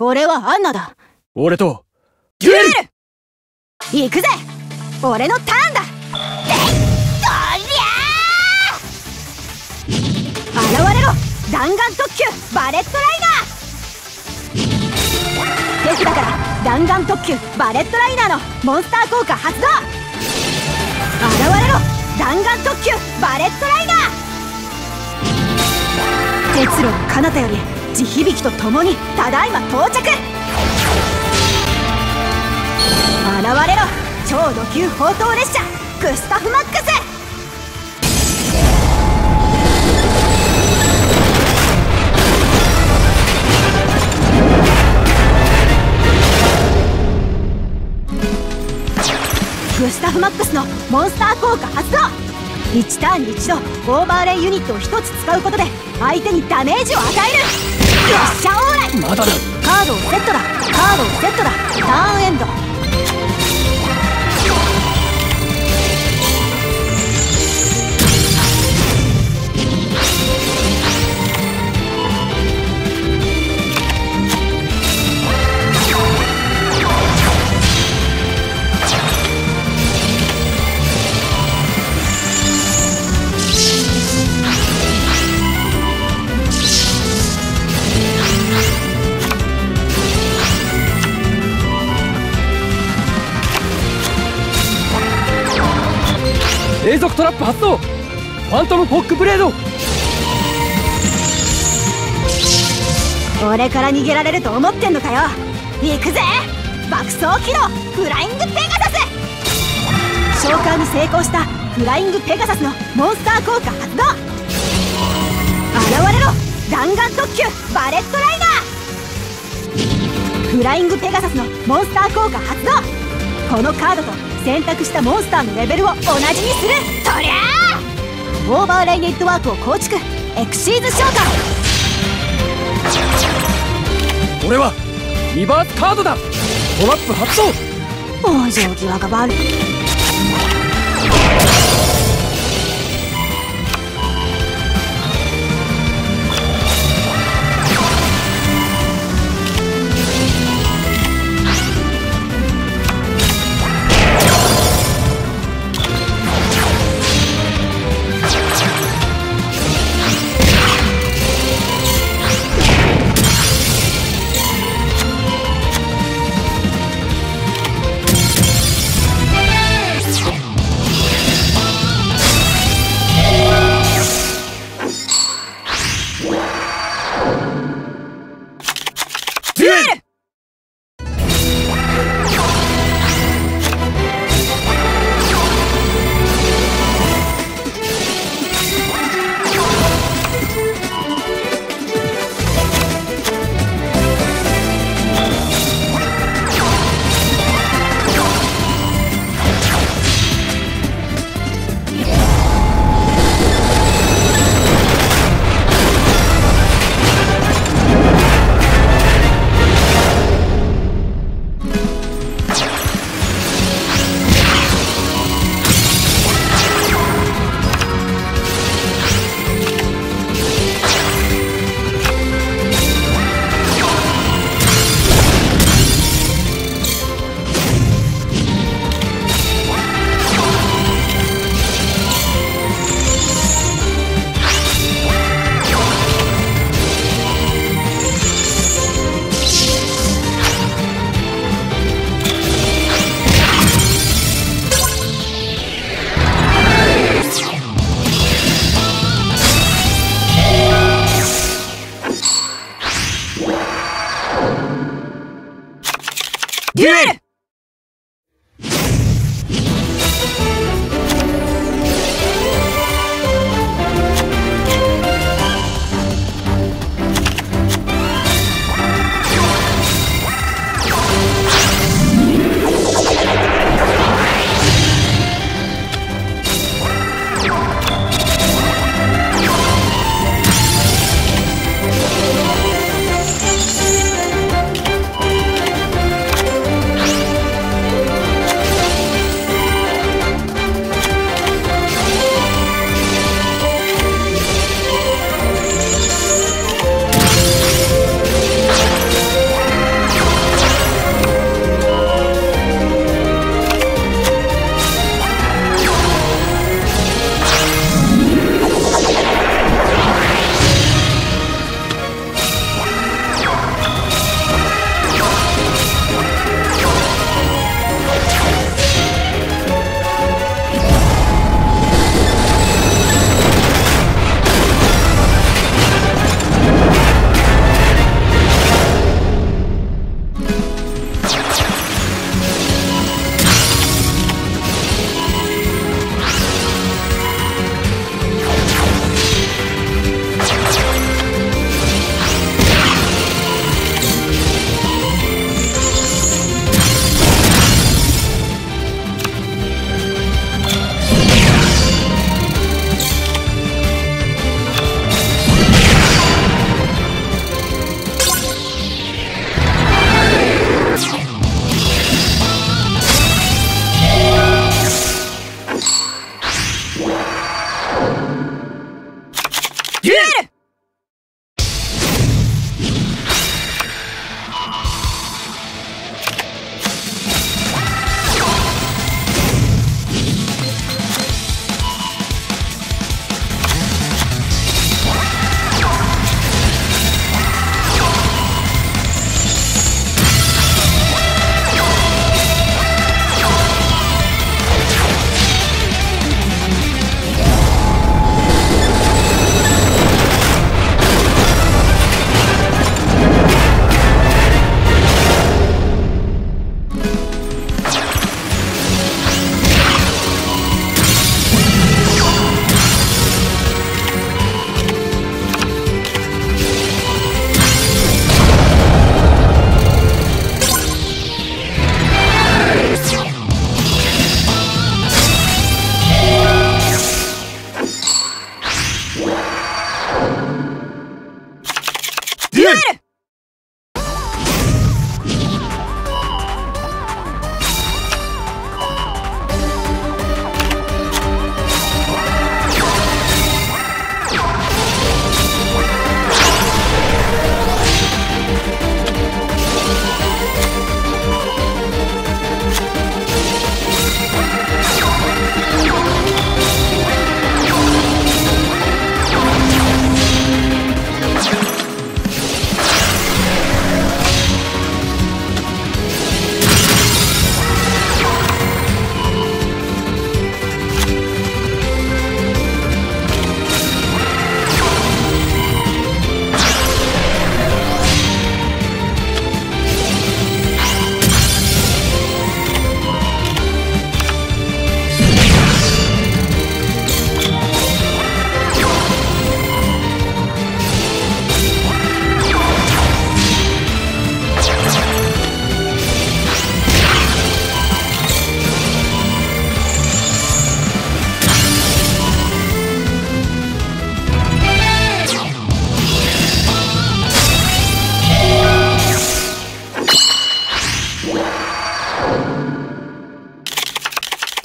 俺はアンナだ。俺と。デュエル！行くぜ！俺のターンだ！でとりゃー現れろ！弾丸特急！バレットライナー！手札から弾丸特急！バレットライナーのモンスター効果発動！現れろ！弾丸特急！バレットライナー！鉄路の彼方より地響とともにただいま到着。現れろ超ド級砲塔列車グスタフマックス。グスタフマックスのモンスター効果発動。1ターンに1度オーバーレイユニットを1つ使うことで相手にダメージを与える。よっしゃオーライ。まだだカードをセットだ。カードをセットだ。ターンエンド永続トラップ発動。ファントムフォックブレード。俺から逃げられると思ってんのかよ。行くぜ。爆走機能フライングペガサス。召喚に成功したフライングペガサスのモンスター効果発動。現れろ。弾丸特急。バレットライナー。フライングペガサスのモンスター効果発動。このカードと選択したモンスターのレベルを同じにする。とりゃあオーバーレイネットワークを構築。エクシーズ召喚。俺はリバースカードだ。トラップ発動。往生際が悪いデュ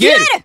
デュエル